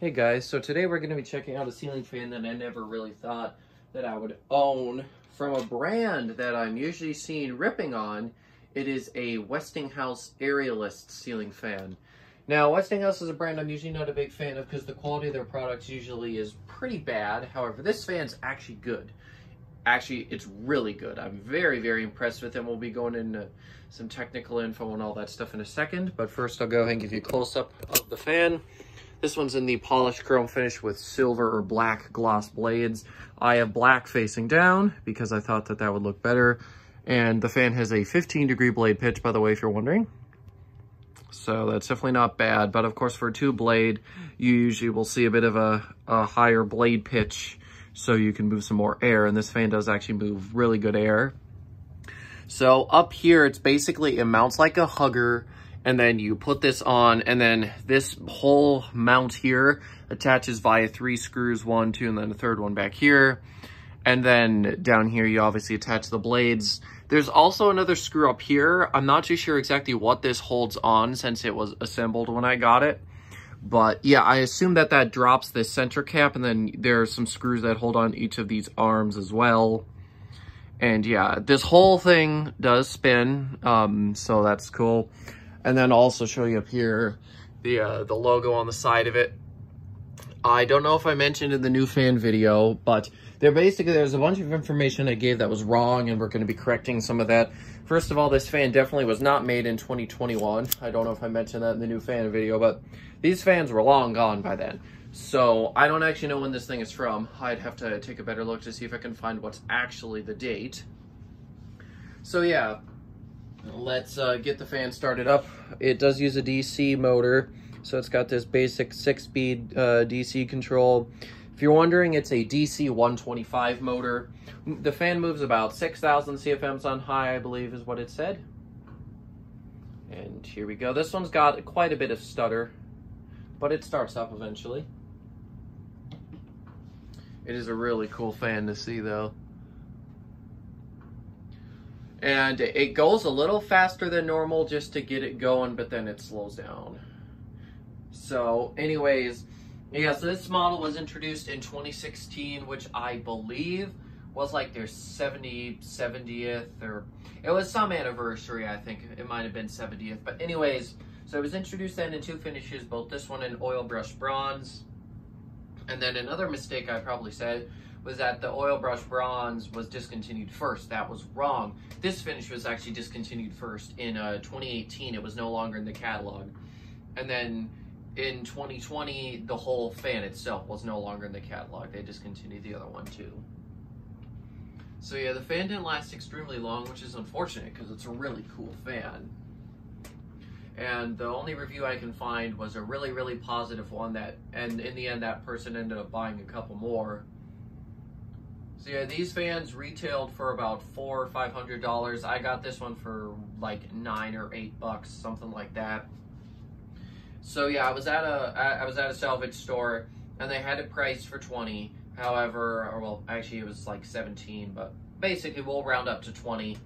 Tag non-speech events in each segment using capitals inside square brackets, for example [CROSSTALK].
Hey guys, so today we're going to be checking out a ceiling fan that I never really thought that I would own from a brand that I'm usually seen ripping on. It is a Westinghouse Aerialist ceiling fan. Now, Westinghouse is a brand I'm usually not a big fan of because the quality of their products usually is pretty bad. However, this fan's actually good. Actually, it's really good. I'm very, very impressed with it. We'll be going into some technical info and all that stuff in a second. But first, I'll go ahead and give you a close-up of the fan. This one's in the polished chrome finish with silver or black gloss blades. I have black facing down because I thought that that would look better. And the fan has a 15 degree blade pitch, by the way, if you're wondering. So that's definitely not bad. But of course, for a two blade, you usually will see a bit of a, a higher blade pitch so you can move some more air. And this fan does actually move really good air. So up here, it's basically, it mounts like a hugger and then you put this on and then this whole mount here attaches via three screws, one, two, and then a third one back here. And then down here, you obviously attach the blades. There's also another screw up here. I'm not too sure exactly what this holds on since it was assembled when I got it. But yeah, I assume that that drops the center cap and then there are some screws that hold on each of these arms as well. And yeah, this whole thing does spin, um, so that's cool. And then also show you up here the uh, the logo on the side of it. I don't know if I mentioned in the new fan video, but there basically there's a bunch of information I gave that was wrong, and we're going to be correcting some of that. First of all, this fan definitely was not made in 2021. I don't know if I mentioned that in the new fan video, but these fans were long gone by then. So I don't actually know when this thing is from. I'd have to take a better look to see if I can find what's actually the date. So yeah, let's uh, get the fan started up. It does use a DC motor, so it's got this basic six-speed uh, DC control. If you're wondering, it's a DC 125 motor. The fan moves about 6,000 CFMs on high, I believe is what it said. And here we go. This one's got quite a bit of stutter, but it starts up eventually. It is a really cool fan to see, though and it goes a little faster than normal just to get it going, but then it slows down. So anyways, yeah, so this model was introduced in 2016, which I believe was like their 70, 70th, or it was some anniversary, I think. It might have been 70th. But anyways, so it was introduced then in two finishes, both this one in oil rubbed bronze. And then another mistake I probably said was that the oil rubbed bronze was discontinued first. That was wrong. This finish was actually discontinued first in uh, 2018. It was no longer in the catalog. And then in 2020, the whole fan itself was no longer in the catalog. They discontinued the other one too. So yeah, the fan didn't last extremely long, which is unfortunate because it's a really cool fan. And the only review I can find was a really, really positive one that, and in the end, that person ended up buying a couple more. So yeah, these fans retailed for about four or five hundred dollars. I got this one for like nine or eight bucks, something like that. So yeah, I was at a I was at a salvage store and they had it priced for twenty. However, or well, actually it was like seventeen, but basically we'll round up to twenty.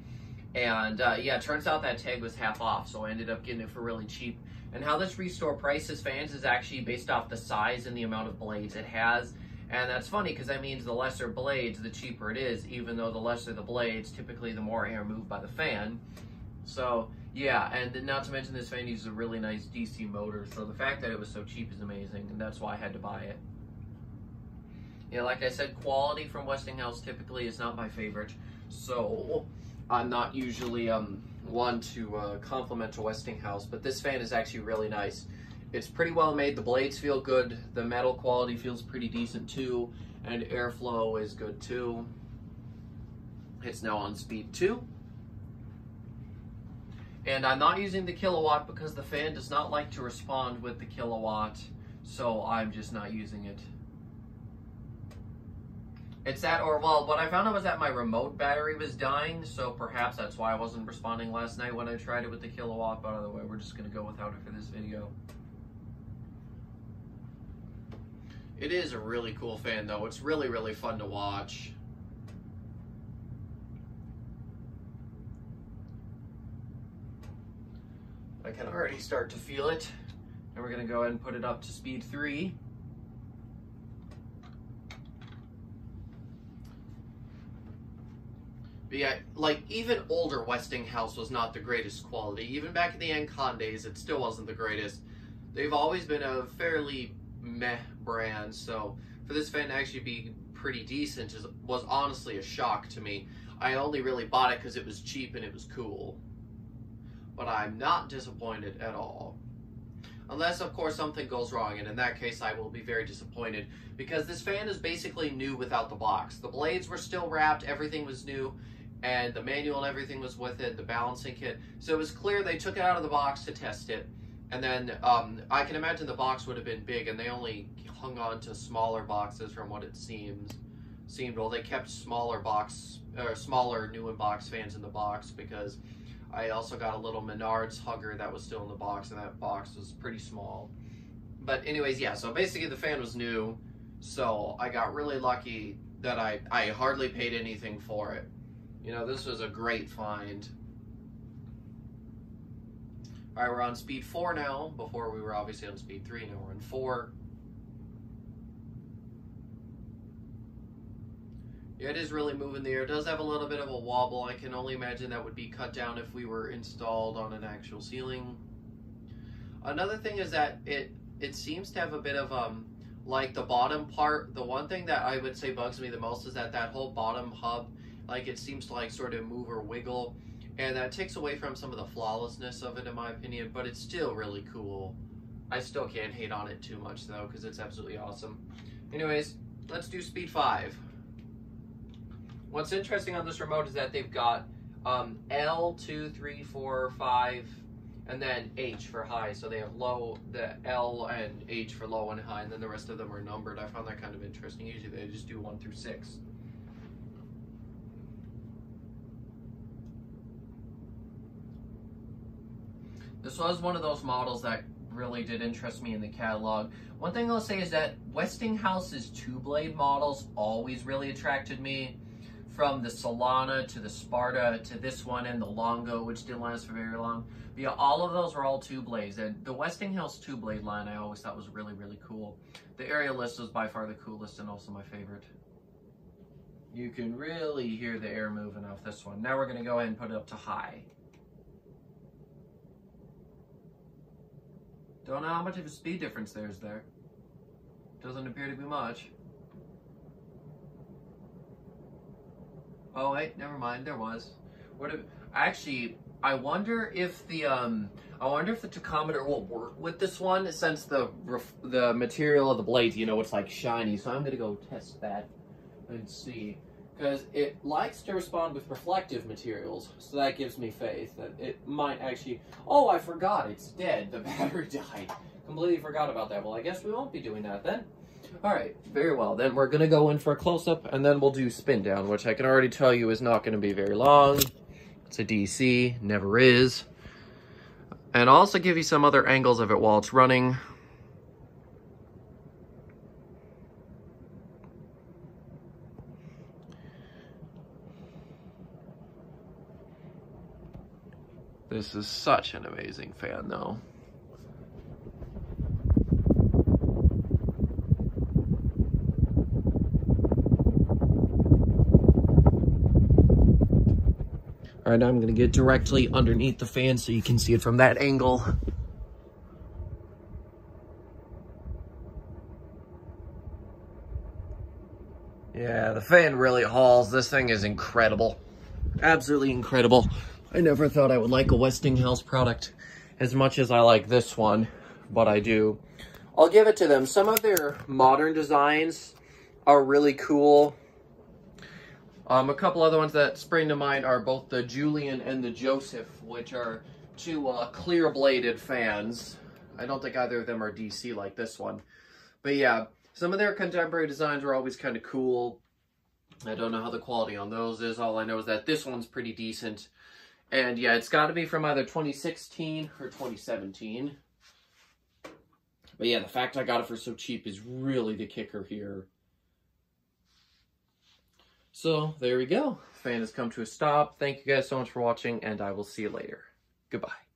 And uh, yeah, turns out that tag was half off, so I ended up getting it for really cheap. And how this ReStore prices fans is actually based off the size and the amount of blades it has. And that's funny because that means the lesser blades, the cheaper it is, even though the lesser the blades, typically the more air moved by the fan. So, yeah, and not to mention this fan uses a really nice DC motor, so the fact that it was so cheap is amazing, and that's why I had to buy it. Yeah, like I said, quality from Westinghouse typically is not my favorite, so I'm not usually um, one to uh, compliment a Westinghouse, but this fan is actually really nice. It's pretty well made. The blades feel good. The metal quality feels pretty decent too. And airflow is good too. It's now on speed 2. And I'm not using the Kill A Watt because the fan does not like to respond with the Kill A Watt. So I'm just not using it. It's that, or well, what I found out was that my remote battery was dying, so perhaps that's why I wasn't responding last night when I tried it with the Kill A Watt, but other way, we're just going to go without it for this video. It is a really cool fan though. It's really, really fun to watch. I can already start to feel it. And we're gonna go ahead and put it up to speed three. But yeah, like even older Westinghouse was not the greatest quality. Even back in the Ancon days, it still wasn't the greatest. They've always been a fairly meh brand, so for this fan to actually be pretty decent is, was honestly a shock to me. I only really bought it because it was cheap and it was cool. But I'm not disappointed at all. Unless, of course, something goes wrong, and in that case, I will be very disappointed. Because this fan is basically new without the box. The blades were still wrapped, everything was new, and the manual and everything was with it, the balancing kit. So it was clear they took it out of the box to test it. And then um, I can imagine the box would have been big, and they only hung on to smaller boxes from what it seems. Seemed well, they kept smaller box or smaller new in box fans in the box because I also got a little Menards hugger that was still in the box, and that box was pretty small. But anyways, yeah. So basically, the fan was new, so I got really lucky that I I hardly paid anything for it. You know, this was a great find. All right, we're on speed four now. Before we were obviously on speed three. Now we're on four. Yeah, it is really moving the air. It does have a little bit of a wobble. I can only imagine that would be cut down if we were installed on an actual ceiling. Another thing is that it it seems to have a bit of um like the bottom part. The one thing that I would say bugs me the most is that that whole bottom hub, like it seems to like sort of move or wiggle, and that takes away from some of the flawlessness of it in my opinion. But it's still really cool. I still can't hate on it too much though because it's absolutely awesome. Anyways, let's do speed five. What's interesting on this remote is that they've got um, L, 2, 3, 4, 5, and then H for high. So they have low, the L and H for low and high, and then the rest of them are numbered. I found that kind of interesting. Usually they just do 1 through 6. This was one of those models that really did interest me in the catalog. One thing I'll say is that Westinghouse's two-blade models always really attracted me from the Solana to the Sparta to this one and the Longo, which didn't last for very long. But yeah, all of those were all two blades. And the Westinghouse two blade line I always thought was really, really cool. The Aerialist was by far the coolest and also my favorite. You can really hear the air moving off this one. Now we're going to go ahead and put it up to high. Don't know how much of a speed difference there is there. Doesn't appear to be much. Oh wait, never mind. There was. What? If, actually, I wonder if the um, I wonder if the tachometer will work with this one since the the material of the blades, you know, it's like shiny. So I'm gonna go test that and see because it likes to respond with reflective materials. So that gives me faith that it might actually. Oh, I forgot. It's dead. The [LAUGHS] battery died. Completely forgot about that. Well, I guess we won't be doing that then. All right, very well. Then we're to go in for a close-up, and then we'll do spin down, which I can already tell you is not going to be very long. It's a DC, never is. And I'll also give you some other angles of it while it's running. This is such an amazing fan, though. All right, now I'm gonna get directly underneath the fan so you can see it from that angle. Yeah, the fan really hauls. This thing is incredible. Absolutely incredible. I never thought I would like a Westinghouse product as much as I like this one, but I do. I'll give it to them. Some of their modern designs are really cool. Um, a couple other ones that spring to mind are both the Julian and the Joseph, which are two uh, clear-bladed fans. I don't think either of them are DC like this one. But yeah, some of their contemporary designs are always kind of cool. I don't know how the quality on those is. All I know is that this one's pretty decent. And yeah, it's got to be from either 2016 or 2017. But yeah, the fact I got it for so cheap is really the kicker here. So there we go. Fan has come to a stop. Thank you guys so much for watching, and I will see you later. Goodbye.